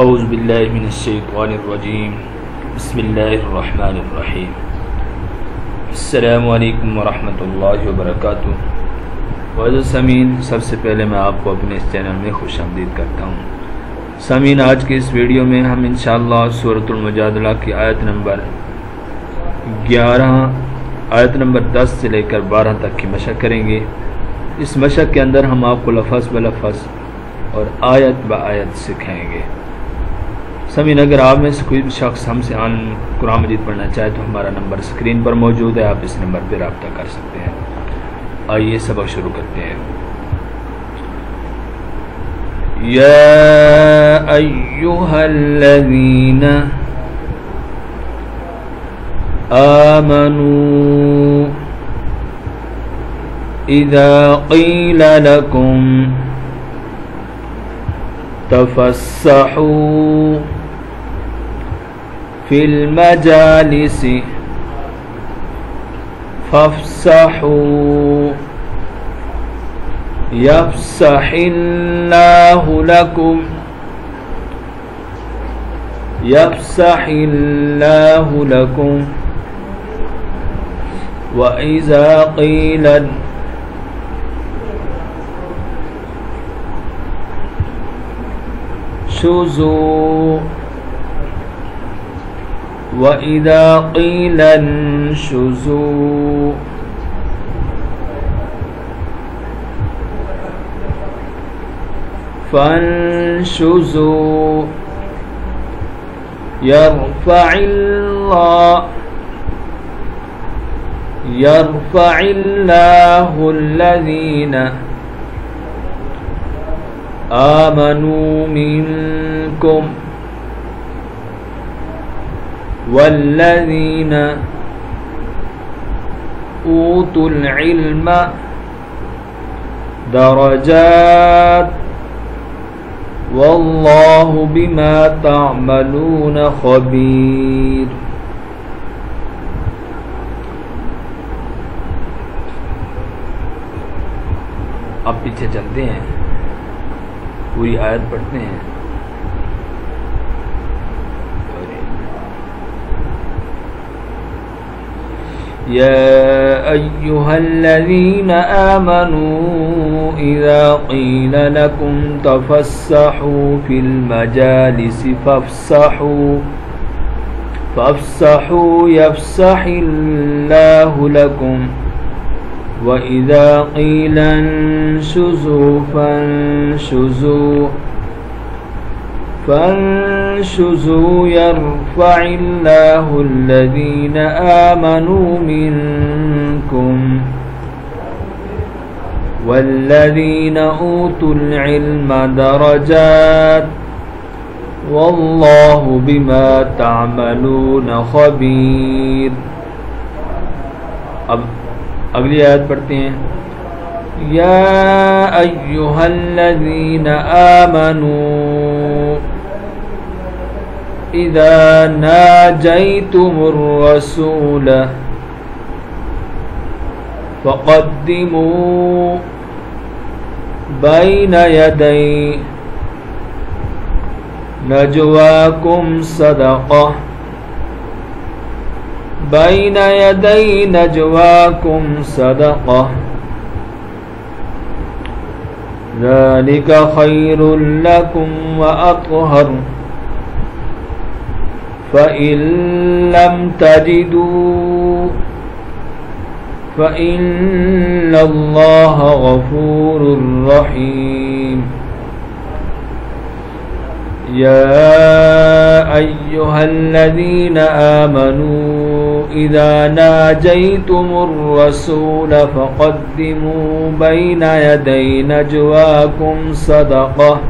اعوذ باللہ من الشیطان الرجیم بسم اللہ الرحمن الرحیم السلام علیکم ورحمۃ اللہ وبرکاتہ وزر سمین سب سے پہلے میں آپ کو اپنے اس چینل میں خوش آمدید کرتا ہوں. سمین آج کے اس ویڈیو میں ہم انشاءاللہ سورة المجادلہ کی آیت نمبر گیارہ، آیت نمبر دس سے لے کر بارہ تک کی مشق کریں گے. اس مشق کے اندر ہم آپ کو لفظ بلفظ اور آیت با آیت سکھائیں گے. سمین، اگر آپ میں سے کوئی شخص ہم سے آن قرآن مجید پڑھنا چاہے تو ہمارا نمبر اسکرین پر موجود ہے، آپ اس نمبر پہ رابطہ کر سکتے ہیں۔ آئیے سبق شروع کرتے ہیں۔ يا أيها الذين آمنوا اذا قیل لکم تفسحوا في المجالس. فافسحوا. يفسح الله لكم. يفسح الله لكم. وإذا قيل شذوذ وإذا قيل انشزوا فانشزوا يرفع الله يرفع الله الذين آمنوا منكم والذين اوتوا العلم درجات والله بما تعملون خبير اب پیچھے چلتے ہیں، پوری آیت پڑھتے ہیں۔ يا أيها الذين آمنوا إذا قيل لكم تفسحوا في المجالس فافسحوا فافسحوا يفسح الله لكم. وإذا قيل انشزوا فانشزوا. فانشزوا يرفع الله الذين آمنوا منكم والذين أوتوا العلم درجات والله بما تعملون خبير अब अगली आयत पढ़ते हैं या अय्युहल्लज़ीन आमनू إذا ناجيتم الرسول فقدموا بين يدي نجواكم صدقة. بين يدي نجواكم صدقة. ذلك خير لكم وأطهر. فإن لم تجدوا فإن الله غفور رحيم. يا أيها الذين آمنوا إذا ناجيتم الرسول فقدموا بين يدي نجواكم صدقة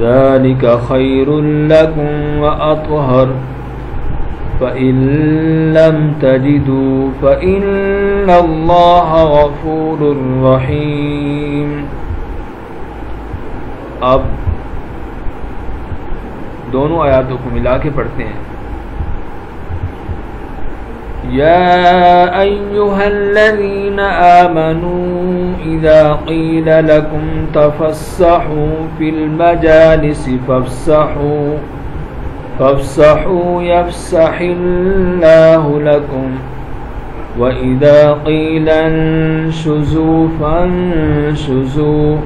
ذلك خير لكم وأطهر فإن لم تجدوا فإن الله غفور رحيم اب دونوں آیاتوں کو ملا کے پڑھتے ہیں۔ يا أيها الذين آمنوا إذا قيل لكم تفسحوا في المجالس فافسحوا فافسحوا يفسح الله لكم. وإذا قيل انشزوا فانشزوا.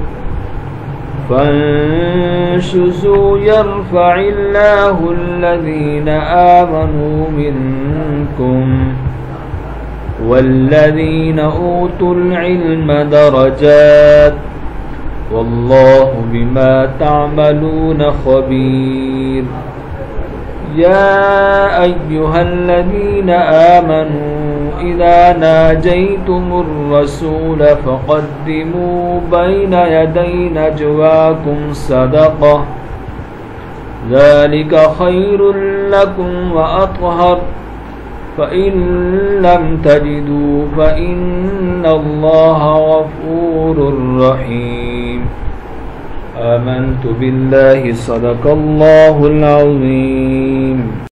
فانشزوا يرفع الله الذين آمنوا منكم والذين أوتوا العلم درجات والله بما تعملون خبير يا أيها الذين آمنوا إذا ناجيتم الرسول فقدموا بين يدي نجواكم صدقة. ذلك خير لكم وأطهر. فإن لم تجدوا فإن الله غفور رحيم. آمنت بالله صدق الله العظيم.